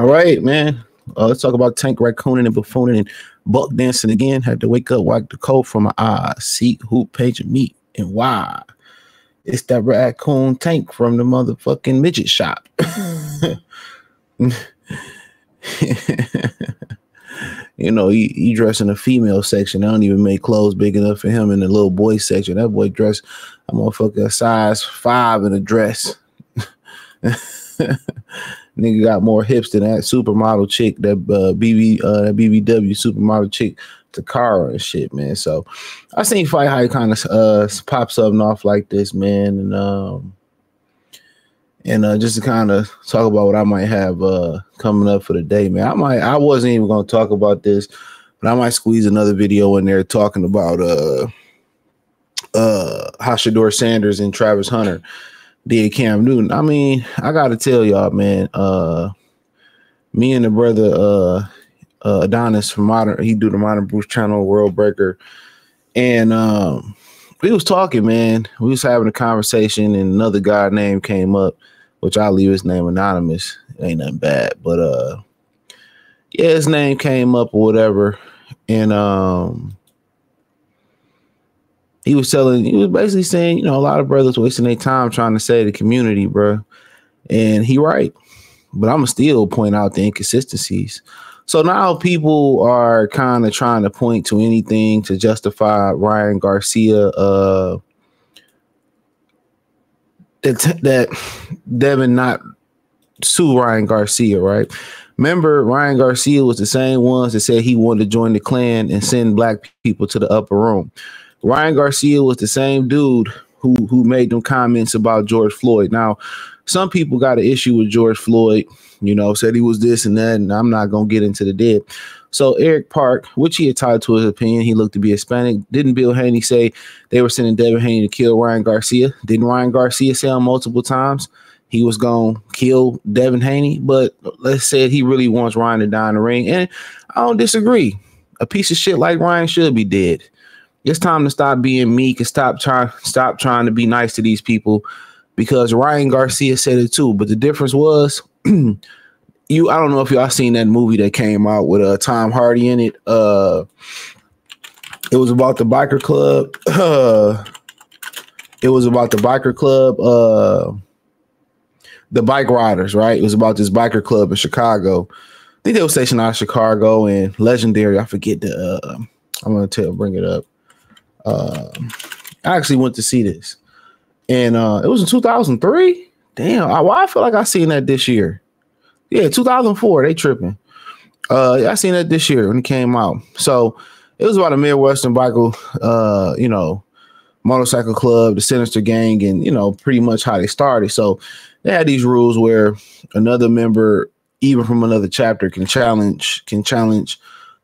All right, man. Uh, let's talk about Tank raccooning and buffooning and buck dancing again. Had to wake up, wipe the cold from my eyes, see who page meat, and why? It's that raccoon tank from the motherfucking midget shop. you know, he, he dressed in the female section. I don't even make clothes big enough for him in the little boy section. That boy dressed a motherfucker size five in a dress. Nigga got more hips than that supermodel chick, that uh, BB, uh, that BBW supermodel chick, Takara and shit, man. So I seen fight how he kind of uh pops up and off like this, man, and um and uh, just to kind of talk about what I might have uh, coming up for the day, man. I might I wasn't even going to talk about this, but I might squeeze another video in there talking about uh uh how Shedeur Sanders and Travis Hunter did Cam Newton. I mean, I got to tell y'all, man. Uh, me and the brother uh, uh Adonis from Modern, he do the Modern Bruce Channel World Breaker, and um we was talking, man. We was having a conversation, and another guy name came up, which I'll leave his name anonymous. It ain't nothing bad, but uh, yeah, his name came up or whatever, and um, he was telling, he was basically saying, you know, a lot of brothers wasting their time trying to say the community, bro, and he right, but I'm still point out the inconsistencies. So now people are kind of trying to point to anything to justify Ryan Garcia uh that that Devin not sue Ryan Garcia, right? Remember, Ryan Garcia was the same ones that said he wanted to join the Klan and send black people to the upper room. Ryan Garcia was the same dude who who made them comments about George Floyd. Now, some people got an issue with George Floyd you know, said he was this and that, and I'm not gonna get into the dead. So Eric Park, which he had tied to his opinion, he looked to be Hispanic. Didn't Bill Haney say they were sending Devin Haney to kill Ryan Garcia? Didn't Ryan Garcia say on multiple times he was gonna kill Devin Haney? But let's say he really wants Ryan to die in the ring, and I don't disagree. A piece of shit like Ryan should be dead. It's time to stop being meek and stop trying stop trying to be nice to these people because Ryan Garcia said it too. But the difference was you I don't know if y'all seen that movie that came out with uh Tom Hardy in it. Uh it was about the biker club. Uh it was about the biker club, uh the bike riders, right? It was about this biker club in Chicago. I think they were stationed out of Chicago and legendary. I forget the uh I'm gonna tell bring it up. Uh, I actually went to see this. And uh it was in 2003 Damn, I, why I feel like I seen that this year. Yeah, 2004. They tripping. Uh, I seen that this year when it came out. So it was about a Midwestern biker, uh, you know, motorcycle club, the Sinister Gang, and you know, pretty much how they started. So they had these rules where another member, even from another chapter, can challenge can challenge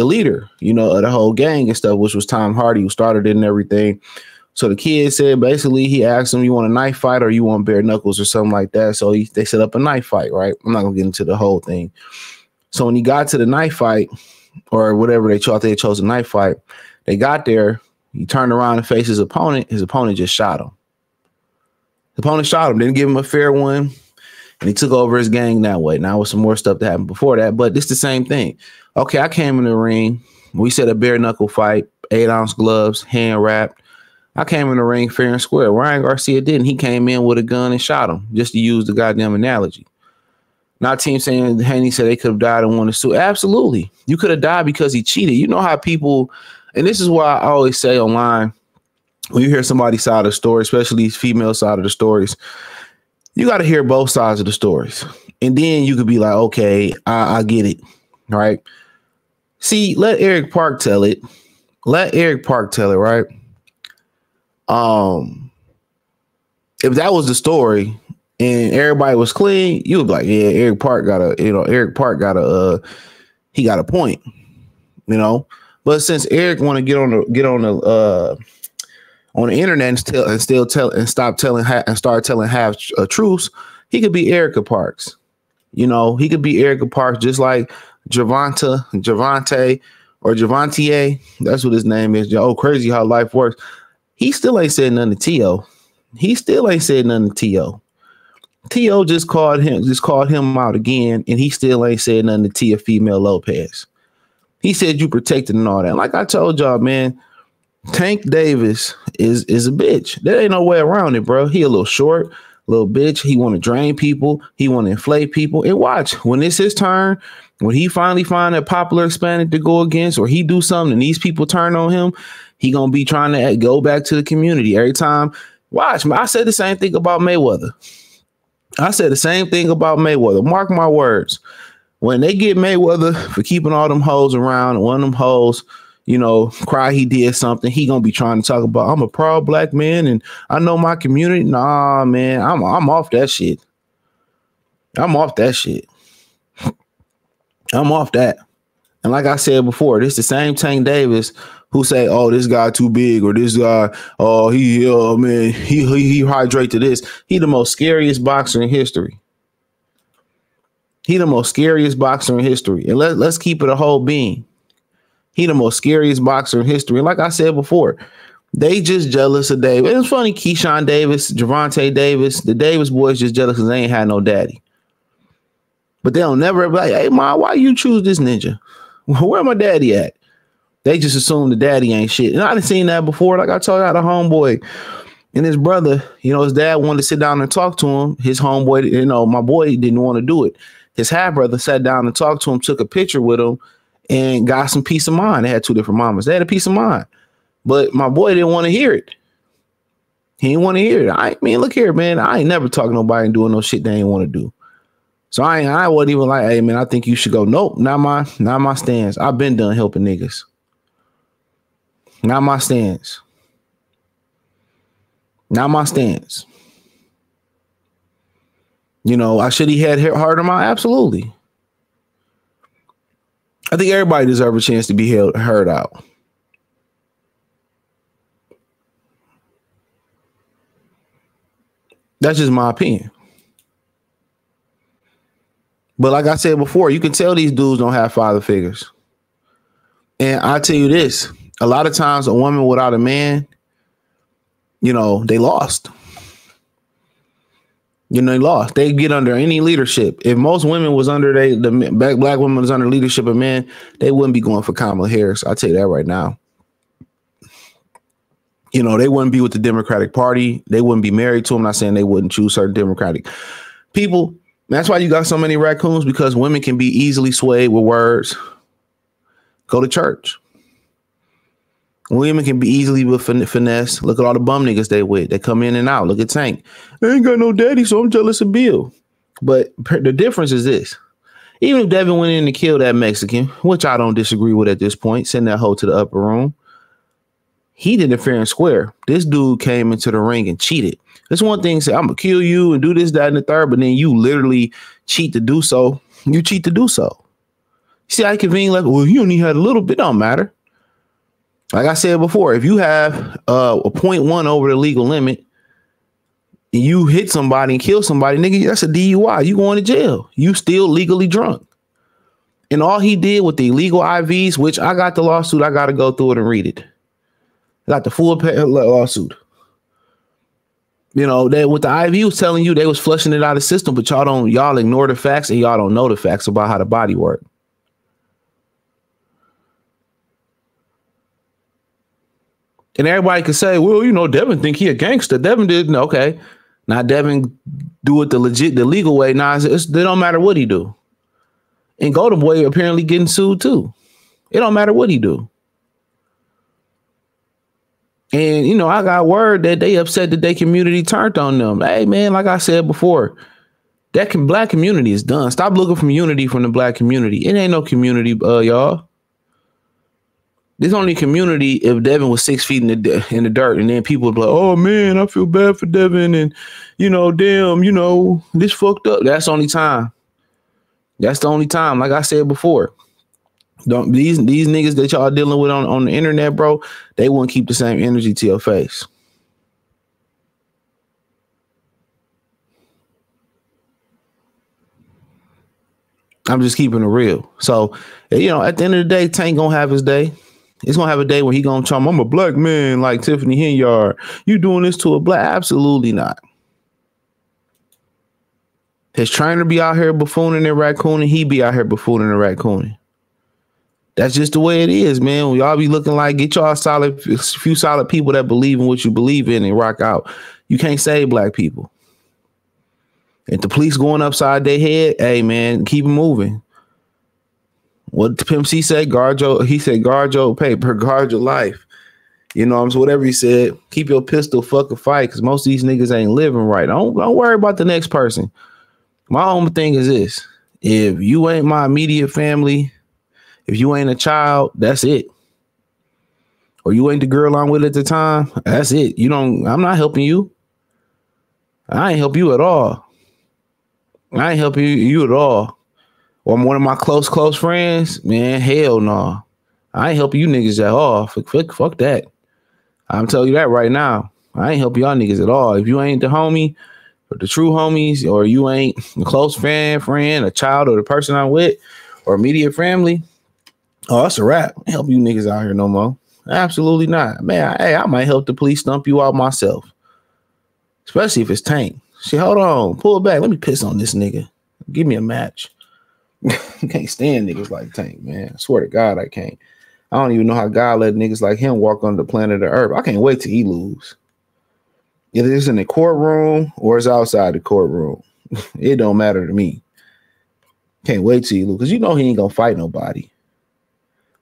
the leader, you know, of the whole gang and stuff, which was Tom Hardy, who started it and everything. So the kid said basically he asked him, "You want a knife fight or you want bare knuckles or something like that?" So he, they set up a knife fight, right? I'm not gonna get into the whole thing. So when he got to the knife fight or whatever they chose, they chose a knife fight, they got there. He turned around and faced his opponent. His opponent just shot him. The opponent shot him, didn't give him a fair one, and he took over his gang that way. Now with some more stuff that happened before that, but it's the same thing. Okay, I came in the ring. We said a bare knuckle fight, eight ounce gloves, hand wrapped I came in the ring fair and square. Ryan Garcia didn't. He came in with a gun and shot him, just to use the goddamn analogy. Not team saying Haney said they could have died and won the suit. Absolutely. You could have died because he cheated. You know how people, and this is why I always say online, when you hear somebody's side of the story, especially female side of the stories, you got to hear both sides of the stories. And then you could be like, okay, I, I get it. Right. See, let Eric Park tell it. Let Eric Park tell it, right? Um, if that was the story and everybody was clean, you would be like, yeah, Eric Park got a, you know, Eric Park got a, uh, he got a point, you know. But since Eric want to get on the get on the uh on the internet and still and still tell and stop telling and start telling half uh, truths, he could be Erica Parks. You know, he could be Erica Parks just like Javonta, Javante, or Javantier. That's what his name is. Oh, crazy how life works. He still ain't said nothing to T.O. He still ain't said nothing to T.O. T.O. just called him, just called him out again, and he still ain't said nothing to Teofimo Lopez. He said you protected and all that. Like I told y'all, man, Tank Davis is is a bitch. There ain't no way around it, bro. He a little short, little bitch. He want to drain people. He want to inflate people. And watch when it's his turn, when he finally find a popular expanded to go against, or he do something and these people turn on him, he gonna be trying to go back to the community every time. Watch, I said the same thing about Mayweather. I said the same thing about Mayweather. Mark my words. When they get Mayweather for keeping all them hoes around, and one of them hoes you know, cry he did something, he gonna be trying to talk about I'm a proud black man and I know my community. Nah, man, I'm I'm off that shit. I'm off that shit. I'm off that. And like I said before, this the same Tank Davis who say, "Oh, this guy too big," or "This guy, oh, he, oh man, he he, he hydrate to this." He the most scariest boxer in history. He the most scariest boxer in history. And let, let's keep it a whole being. He the most scariest boxer in history. And like I said before, they just jealous of Davis. It's funny, Keyshawn Davis, Gervonta Davis, the Davis boys just jealous because they ain't had no daddy. But they'll never be like, hey, Ma, why you choose this ninja? Where my daddy at? They just assume the daddy ain't shit. And I done seen that before. Like I told you, a homeboy and his brother, you know, his dad wanted to sit down and talk to him. His homeboy, you know, my boy didn't want to do it. His half brother sat down and talked to him, took a picture with him, and got some peace of mind. They had two different mamas. They had a peace of mind. But my boy didn't want to hear it. He didn't want to hear it. I mean, look here, man. I ain't never talking nobody and doing no shit they ain't want to do. So I I wasn't even like, hey man, I think you should go. Nope, not my not my stance. I've been done helping niggas. Not my stance. Not my stance. You know, I should he had heart on my absolutely. I think everybody deserves a chance to be held, heard out. That's just my opinion. But like I said before, you can tell these dudes don't have father figures. And I tell you this, a lot of times a woman without a man, you know, they lost. You know, they lost. They get under any leadership. If most women was under they the black black women was under leadership of men, they wouldn't be going for Kamala Harris. I'll tell you that right now. You know, they wouldn't be with the Democratic Party. They wouldn't be married to them. I'm not saying they wouldn't choose certain Democratic people. That's why you got so many raccoons because women can be easily swayed with words. Go to church. Women can be easily with fin- finesse. Look at all the bum niggas they with. They come in and out. Look at Tank. I ain't got no daddy, so I'm jealous of Bill. But the difference is this. Even if Devin went in and killed that Mexican, which I don't disagree with at this point, send that hoe to the upper room. He did it fair and square. This dude came into the ring and cheated. It's one thing say, I'm gonna kill you and do this, that, and the third, but then you literally cheat to do so. You cheat to do so. See, I convene like, well, you only had a little bit, don't matter. Like I said before, if you have uh, a point one over the legal limit, you hit somebody and kill somebody, nigga, that's a DUI. You going to jail. You still legally drunk. And all he did with the illegal IVs, which I got the lawsuit, I got to go through it and read it. I got the full lawsuit. You know, that with the IV was telling you they was flushing it out of the system, but y'all don't y'all ignore the facts and y'all don't know the facts about how the body works. And everybody could say, well, you know, Devin think he a gangster. Devin didn't. Okay. Now Devin do it the legit, the legal way. Now it's, it don't matter what he do. And Golden Boy apparently getting sued too. It don't matter what he do. And you know, I got word that they upset that their community turned on them. Hey man, like I said before, that can, black community is done. Stop looking for unity from the black community. It ain't no community, uh, y'all. There's only community if Devin was six feet in the in the dirt, and then people would be like, "Oh man, I feel bad for Devin," and you know, damn, you know, this fucked up. That's the only time. That's the only time. Like I said before, don't these these niggas that y'all dealing with on, on the internet, bro, they won't keep the same energy to your face. I'm just keeping it real. So, you know, at the end of the day, Tank gonna have his day. He's gonna have a day where he gonna him, I'm a black man like Tiffany Henyard. You doing this to a black? Absolutely not. His trainer be out here buffooning and raccooning. He be out here buffooning and raccooning. That's just the way it is, man. We all be looking like get y'all solid, few solid people that believe in what you believe in and rock out. You can't save black people. If the police going upside their head, hey man, keep moving. What Pimp C said, guard your, he said, guard your paper, guard your life. You know, I'm whatever he said, keep your pistol, fuck a fight, because most of these niggas ain't living right. Don't don't worry about the next person. My only thing is this: if you ain't my immediate family, if you ain't a child, that's it. Or you ain't the girl I'm with at the time, that's it. You don't. I'm not helping you. I ain't help you at all. I ain't help you you at all. Or I'm one of my close close friends, man. Hell no. I ain't help you niggas at all. Fuck, fuck, fuck that. I'm telling you that right now. I ain't help y'all niggas at all. If you ain't the homie or the true homies, or you ain't a close friend, friend, a child, or the person I'm with, or immediate family, oh, that's a wrap. Help you niggas out here no more. Absolutely not. Man, hey, I might help the police stump you out myself. Especially if it's Tank. She hold on, pull back. Let me piss on this nigga. Give me a match. can't stand niggas like Tank, man. I swear to God, I can't. I don't even know how God let niggas like him walk on the planet of Earth. I can't wait till he lose. Either it's in the courtroom or it's outside the courtroom. it don't matter to me. Can't wait till he lose because you know he ain't gonna fight nobody.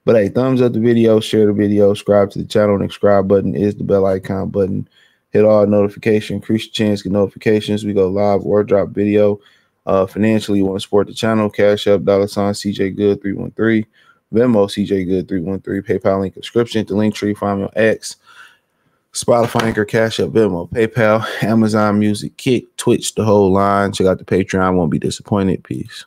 But hey, thumbs up the video, share the video, subscribe to the channel, and the subscribe button is the bell icon button. Hit all notification, increase your chance, get notifications. We go live or drop video. Uh, financially, you want to support the channel, Cash App, dollar sign CJ Good 313. Venmo, CJ Good 313, PayPal link description, the link tree, find me on X, Spotify, Anchor, Cash App, Venmo, PayPal, Amazon Music, Kick, Twitch, the whole line. Check out the Patreon. Won't be disappointed. Peace.